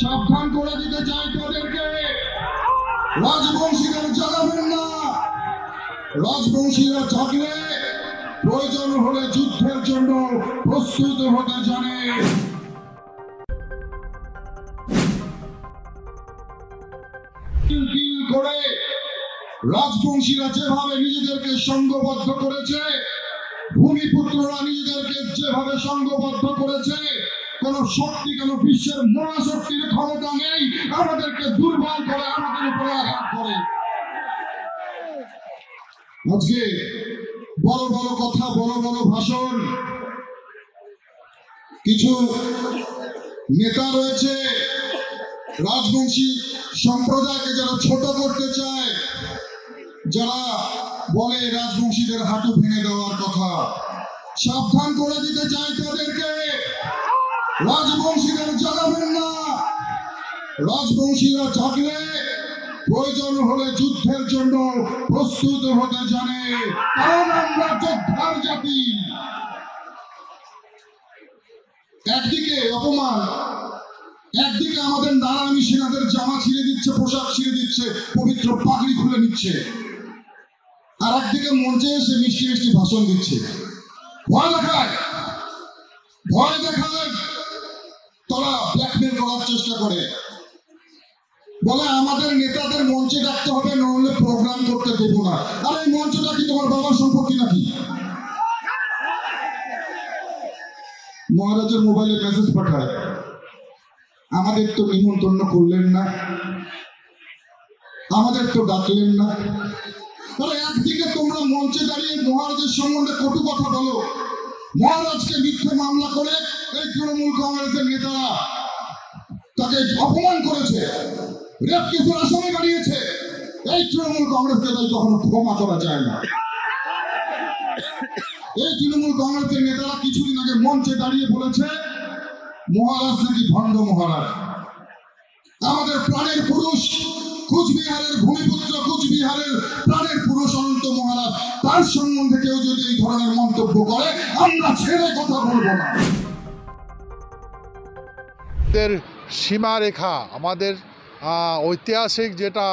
সাবধান করে দিতে চাই তাদেরকে। রাজবংশীদের জানাবেন না। রাজবংশীরা থাকলে প্রয়োজন হলে যুদ্ধের জন্য প্রস্তুত হতে জানে। করে রাজবংশীরা যেভাবে নিজেদেরকে সংঘবদ্ধ করেছে, ভূমিপুত্ররা নিজেদেরকে যেভাবে করেছে কোন শক্তি, কোন বিশ্বের মহাশক্তির ক্ষমতা নেই। আমাদেরকে দুর্বল করে আমাদের উপরে আঘাত করে। আজকে বড় বড় কথা, বড় বড় ভাষণ। কিছু নেতা রয়েছে, রাজবংশী সম্প্রদায়কে যারা ছোট করতে চায়, যারা বলে রাজবংশীদের হাঁটু ভেঙে দেওয়ার কথা। সাবধান করে দিতে চাই তাদেরকে। রাজবংশীদের জানাবেন না। রাজবংশীরা থাকলে প্রয়োজন হলে যুদ্ধের জন্য প্রস্তুত হতে জানে। কারণ আমরা যোদ্ধার জাতি। একদিকে অপমান, একদিকে আমাদের নারায়ণী সেনাদের জামা ছিঁড়ে দিচ্ছে, পোশাক ছিঁড়ে দিচ্ছে, পবিত্র পাগড়ি খুলে নিচ্ছে। আর একদিকে মঞ্চে এসে মিষ্টি মিষ্টি ভাষণ দিচ্ছে। ভয় দেখায়। ভয় করার চেষ্টা করে। বলে আমাদের নেতাদের মঞ্চে ডাকতে হবে, নইলে প্রোগ্রাম করতে দেবো না। আর এই মঞ্চটা কি তোমার বাবার সম্পত্তি নাকি? মহারাজের মোবাইলে মেসেজ পাঠায়। আমাদের তো নিমন্ত্রণ করলেন না। আমাদের তো ডাকলেন না। আরে একদিকে তোমরা মঞ্চে দাঁড়িয়ে মহারাজের সম্বন্ধে কটু কথা বলো। মহারাজকে মিথ্যে মামলা করে এই তৃণমূল কংগ্রেসের নেতারা তাকে অপমান করেছে। রেপ কেসের আসামি বানিয়েছে। এই তৃণমূল কংগ্রেস নেতাই কখনো ক্ষমা করা যায় না। এই তৃণমূল কংগ্রেসের নেতারা কিছুদিন আগে মঞ্চে দাঁড়িয়ে বলেছে, মহারাজ নাকি ভণ্ড মহারাজ? আমাদের প্রাণের পুরুষ, কুচবিহারের ভূমিপুত্র, কুচবিহারের প্রাণের পুরুষ অনন্ত মহারাজ, তার সম্বন্ধে কেউ যদি এই ধরনের মন্তব্য করে, আমরা ছেড়ে কথা বলব না। সীমারেখা আমাদের ঐতিহাসিক যেটা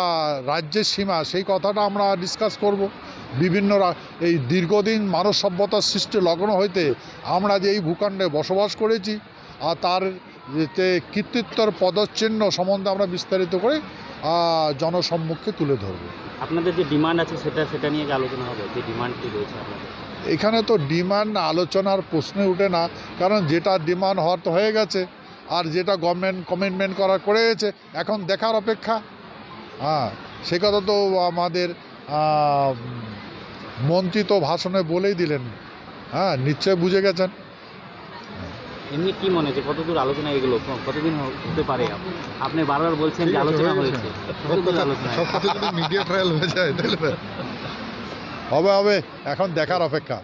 রাজ্যের সীমা সেই কথাটা আমরা ডিসকাস করব। বিভিন্ন এই দীর্ঘদিন মানব সভ্যতার সৃষ্টি লগ্ন হইতে আমরা যে এই ভূখণ্ডে বসবাস করেছি আর তার যে কৃতিত্বর পদচিহ্ন সম্বন্ধে আমরা বিস্তারিত করে জনসম্মুখে তুলে ধরবো। আপনাদের যে ডিমান্ড আছে সেটা সেটা নিয়ে আলোচনা হবে? যে ডিমান্ডটি রয়েছে আপনাদের? এখানে তো ডিমান্ড আলোচনার প্রশ্নে ওঠে না কারণ যেটা ডিমান্ড হওয়ার তো হয়ে গেছে। আর যেটা গভর্নমেন্ট কমিটমেন্ট করার করেছে এখন দেখার অপেক্ষা। হ্যাঁ সে কথা তো আমাদের মন্ত্রী তো ভাষণে বলেই দিলেন। হ্যাঁ নিশ্চয় বুঝে গেছেন। এমনি কি মনে হচ্ছে? কতদূর আলোচনা এগুলো? কতদিন হতে পারে? আপনি বারবার বলছেন যে আলোচনা হয়েছে। মিডিয়া ট্রায়াল হয়ে যায় তাহলে হবে হবে। এখন দেখার অপেক্ষা।